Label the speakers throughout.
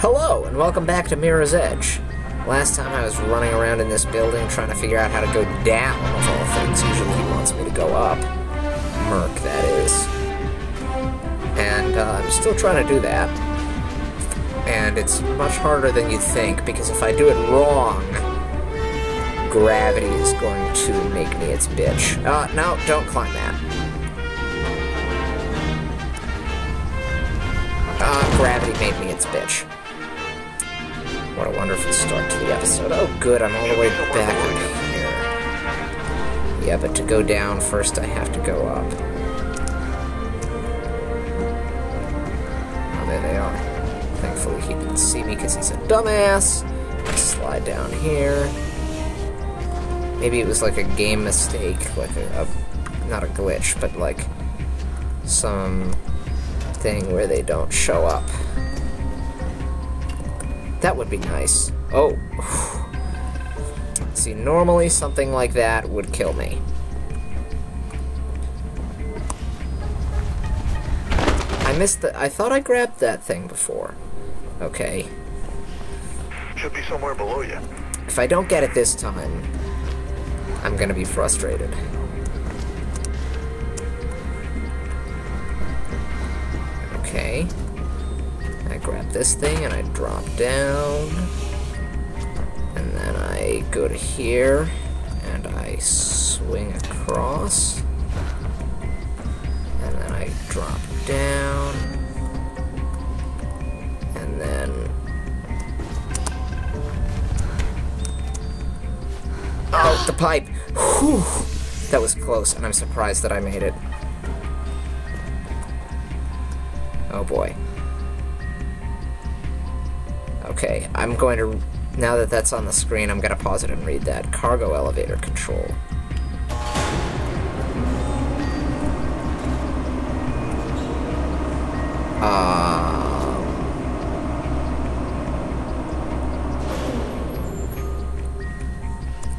Speaker 1: Hello, and welcome back to Mirror's Edge. Last time I was running around in this building trying to figure out how to go down, of all things. Usually he wants me to go up. Merc, that is. And uh, I'm still trying to do that. And it's much harder than you'd think, because if I do it wrong, gravity is going to make me its bitch. Uh, no, don't climb that. Uh, gravity made me its bitch. What a wonderful start to the episode. Oh, good, I'm all the way back up here. Yeah, but to go down, first I have to go up. Oh, there they are. Thankfully, he didn't see me because he's a dumbass. Slide down here. Maybe it was like a game mistake, like a, a not a glitch, but like some thing where they don't show up. That would be nice. Oh. See, normally something like that would kill me. I missed the- I thought I grabbed that thing before. Okay.
Speaker 2: Should be somewhere below you.
Speaker 1: If I don't get it this time, I'm gonna be frustrated. Okay. Grab this thing and I drop down. And then I go to here and I swing across. And then I drop down. And then Oh, the pipe! Whew! That was close, and I'm surprised that I made it. Oh boy. Okay, I'm going to... Now that that's on the screen, I'm going to pause it and read that. Cargo elevator control. Um...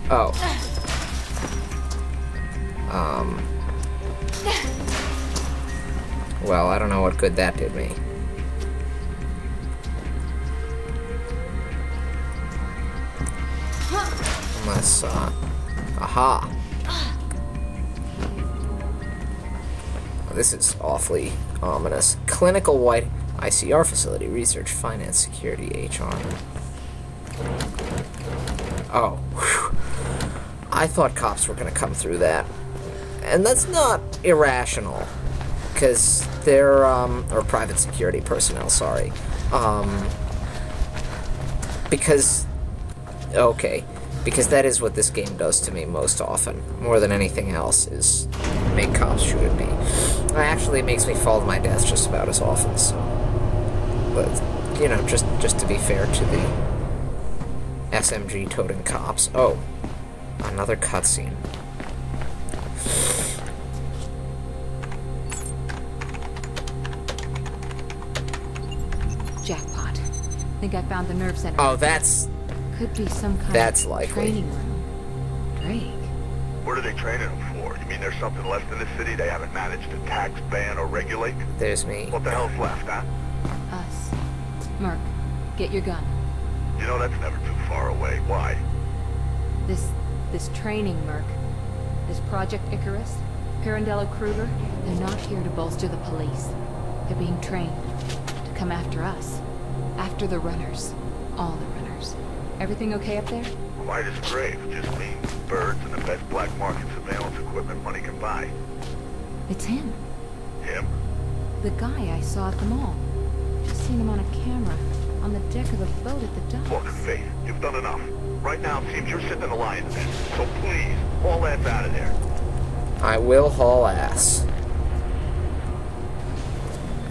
Speaker 1: Oh. Um. Well, I don't know what good that did me. Unless, uh. Aha! This is awfully ominous. Clinical White ICR facility, research, finance, security, HR. Oh. Whew. I thought cops were gonna come through that. And that's not irrational. Because they're, um, or private security personnel, sorry. Um, because, okay. Because that is what this game does to me most often. More than anything else, is make cops shoot at me. Actually, it makes me fall to my death just about as often, so. But, you know, just, just to be fair to the SMG toting cops. Oh, another cutscene.
Speaker 3: Jackpot. Think I found the nerve center.
Speaker 1: Oh, that's
Speaker 3: Could be some kind
Speaker 1: That's
Speaker 3: of
Speaker 1: likely.
Speaker 3: training room. Drake.
Speaker 2: What are they training them for? You mean there's something left in this city they haven't managed to tax, ban, or regulate?
Speaker 1: there's me.
Speaker 2: What the hell's left, huh?
Speaker 3: Us. Merc, get your gun.
Speaker 2: You know that's never too far away. Why?
Speaker 3: This this training, Merc. This Project Icarus, Pirandello Kruger, they're not here to bolster the police. They're being trained to come after us. After the runners. All the runners. Everything okay up there?
Speaker 2: Quiet as a grave. Just me, birds, and the best black market surveillance equipment money can buy.
Speaker 3: It's him.
Speaker 2: Him?
Speaker 3: The guy I saw at the mall. Just seen him on a camera. On the deck of a boat at the dock.
Speaker 2: Look,
Speaker 3: docks.
Speaker 2: Faith, you've done enough. Right now it seems you're sitting in a lion's den. So please, haul ass out of there.
Speaker 1: I will haul ass.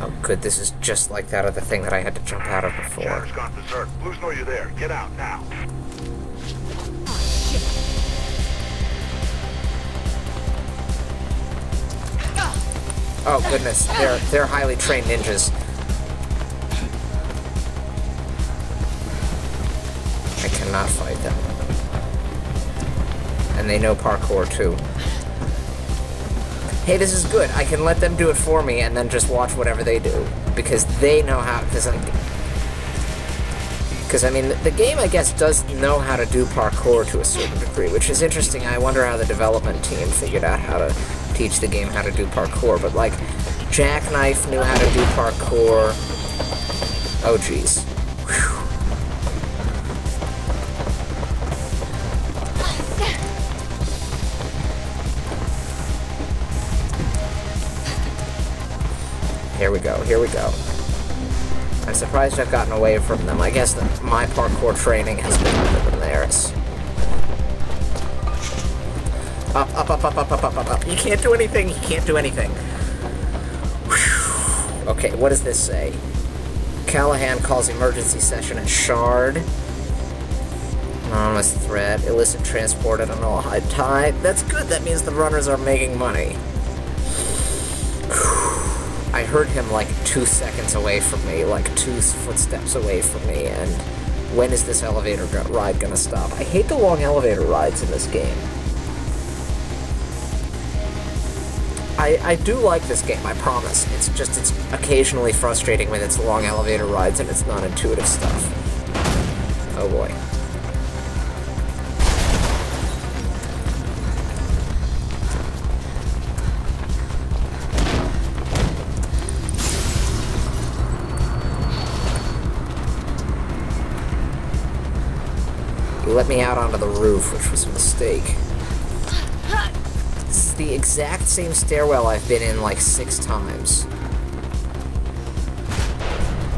Speaker 1: Oh, good. This is just like that other thing that I had to jump out of before.
Speaker 2: Chatter's gone berserk. Blues know you're there. Get out now.
Speaker 1: Oh goodness, they're they're highly trained ninjas. I cannot fight them. And they know parkour too. Hey, this is good. I can let them do it for me and then just watch whatever they do. Because they know how, because like... Because, I mean, the game, I guess, does know how to do parkour to a certain degree, which is interesting. I wonder how the development team figured out how to teach the game how to do parkour. But, like, Jacknife knew how to do parkour. Oh, jeez. Here we go, here we go. I'm surprised I've gotten away from them. I guess that my parkour training has been better than theirs. Up, up, up, up, up, up, up, up, up. You can't do anything, you can't do anything. Whew. Okay, what does this say? Callahan calls emergency session at Shard. Anonymous threat, illicit transport at an all high tide. That's good, that means the runners are making money. I heard him like two seconds away from me, like two footsteps away from me, and when is this elevator go ride gonna stop? I hate the long elevator rides in this game. I, I do like this game, I promise. It's just, it's occasionally frustrating with its long elevator rides and its non-intuitive stuff. Oh boy. Let me out onto the roof, which was a mistake. This is the exact same stairwell I've been in like six times.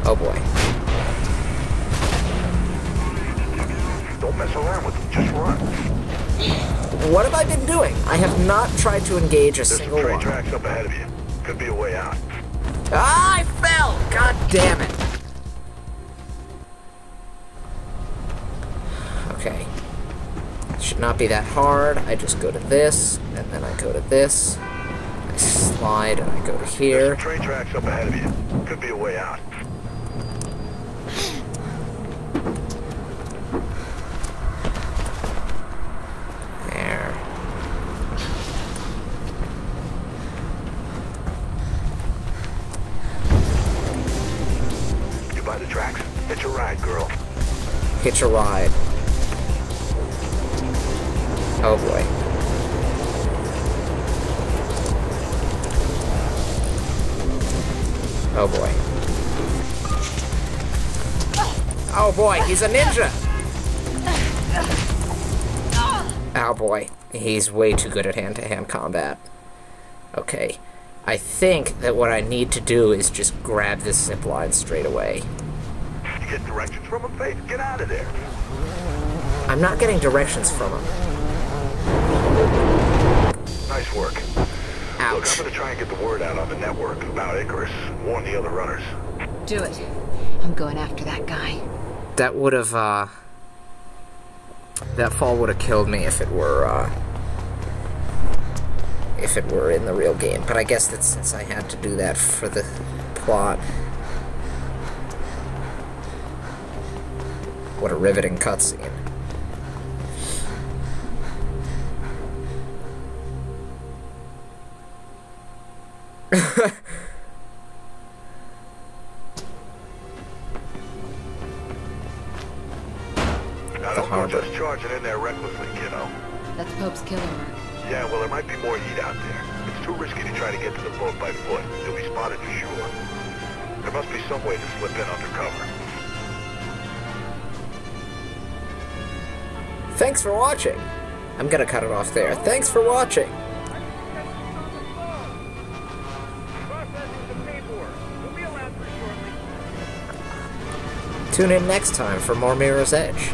Speaker 1: Oh boy.
Speaker 2: Don't mess around with them. Just run.
Speaker 1: What have I been doing? I have not tried to engage a
Speaker 2: There's some
Speaker 1: single
Speaker 2: train
Speaker 1: one.
Speaker 2: tracks up ahead of you. Could be a way out.
Speaker 1: Ah, I fell! God damn it. Okay. Should not be that hard. I just go to this, and then I go to this. I slide, and I go to here.
Speaker 2: train tracks up ahead of you. Could be a way out.
Speaker 1: There.
Speaker 2: You by the tracks. Hitch a ride, girl.
Speaker 1: Hitch a ride. Oh boy. Oh boy. Oh boy, he's a ninja! Oh boy, he's way too good at hand-to-hand combat. Okay, I think that what I need to do is just grab this zip line straight away.
Speaker 2: Get directions from him, Faith. Get out of there.
Speaker 1: I'm not getting directions from him.
Speaker 2: Nice work. Look, I'm gonna try and get the word out on the network about Icarus. Warn the other runners.
Speaker 3: Do it. I'm going after that guy.
Speaker 1: That would have, uh... That fall would have killed me if it were, uh... If it were in the real game. But I guess that since I had to do that for the plot... What a riveting cutscene.
Speaker 2: Now, don't go
Speaker 1: harbor.
Speaker 2: just charging in there recklessly, kiddo.
Speaker 3: That's Pope's killer Merc.
Speaker 2: Yeah, well, there might be more heat out there. It's too risky to try to get to the boat by foot. You'll be spotted for sure. There must be some way to slip in undercover.
Speaker 1: Thanks for watching! I'm gonna cut it off there. Thanks for watching! Tune in next time for more Mirror's Edge.